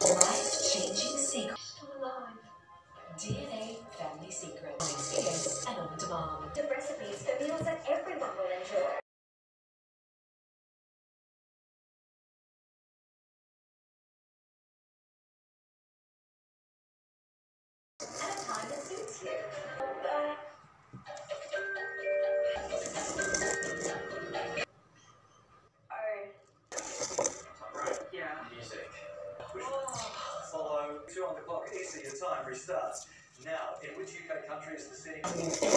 Life-changing secret. DNA Family Secret. Experience and on demand. On the clock. Easy, your time restarts. Now, in which UK country is the city?